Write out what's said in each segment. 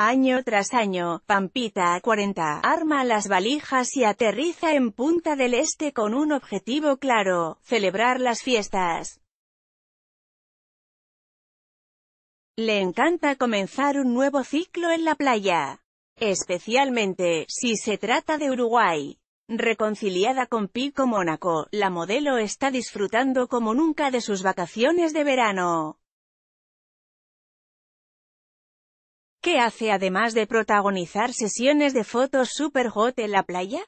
Año tras año, Pampita, 40, arma las valijas y aterriza en Punta del Este con un objetivo claro, celebrar las fiestas. Le encanta comenzar un nuevo ciclo en la playa. Especialmente, si se trata de Uruguay. Reconciliada con Pico Mónaco, la modelo está disfrutando como nunca de sus vacaciones de verano. ¿Qué hace además de protagonizar sesiones de fotos super hot en la playa?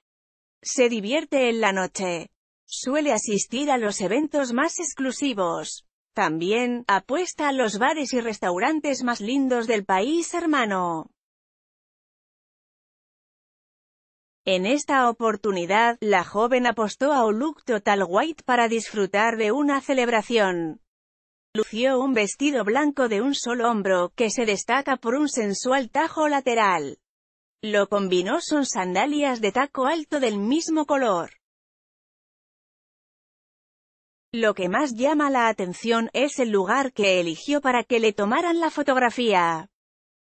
Se divierte en la noche. Suele asistir a los eventos más exclusivos. También, apuesta a los bares y restaurantes más lindos del país hermano. En esta oportunidad, la joven apostó a un look total white para disfrutar de una celebración. Lució un vestido blanco de un solo hombro, que se destaca por un sensual tajo lateral. Lo combinó con sandalias de taco alto del mismo color. Lo que más llama la atención, es el lugar que eligió para que le tomaran la fotografía.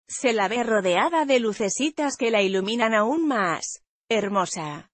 Se la ve rodeada de lucecitas que la iluminan aún más. Hermosa.